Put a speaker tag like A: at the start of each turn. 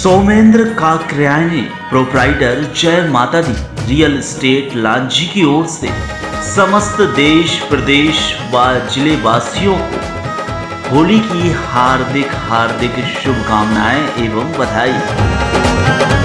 A: Somendra काकरियानी proprietor जय माता दी real estate Lanji की ओर से, समस्त देश प्रदेश व ज़िले वासियों को होली की हार्दिक हार्दिक शुभकामनाएँ एवं बधाई।